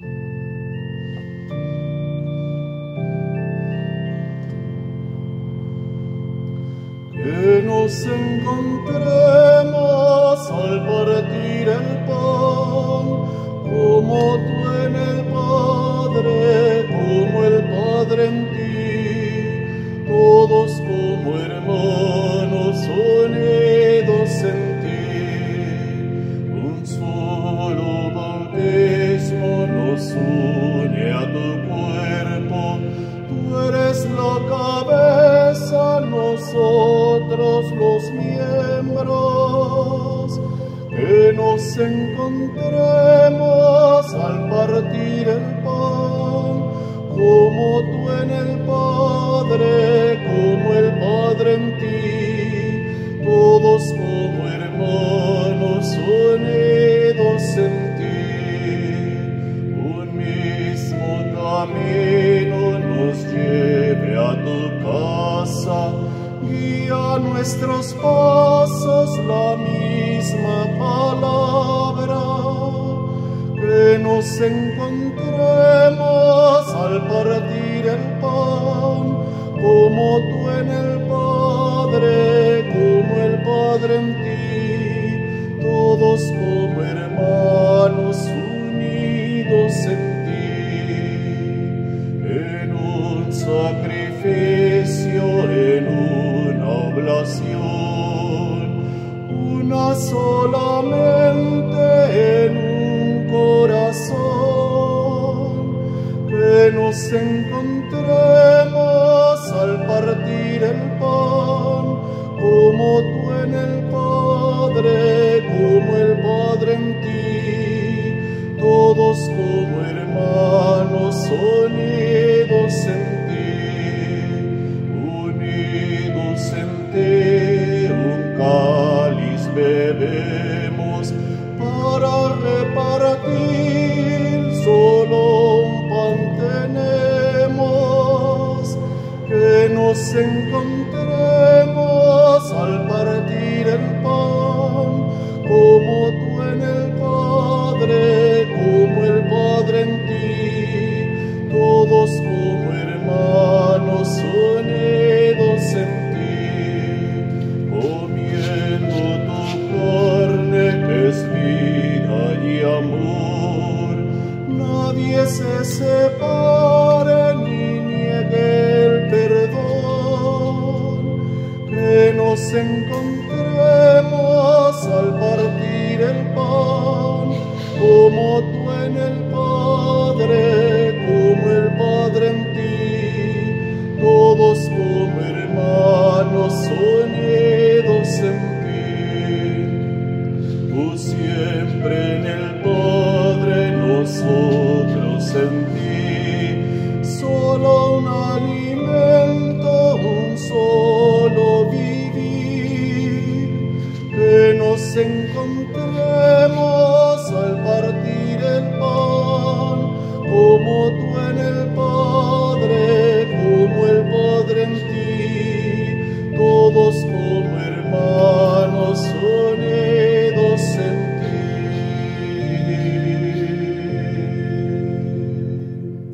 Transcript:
Que nos encontremos al partir el pan, como tú en el Padre, como el Padre en ti, todos como hermanos nos a tu cuerpo, tú eres la cabeza, nosotros los miembros. Que nos encontremos al partir el pan, como tú en el nuestros pasos la misma palabra. Que nos encontremos al partir el pan, como tú en el Padre, como el Padre en ti, nos encontremos al partir el pan, como tú en el Padre, como el Padre en ti, todos como hermanos unidos nos encontremos al partir el pan, como tú en el Padre, como el Padre en ti, todos como hermanos unidos en ti, comiendo tu carne que es vida y amor, nadie se separe nos encontremos al partir el pan, como tú en el Padre, como el Padre en ti, todos como hermanos.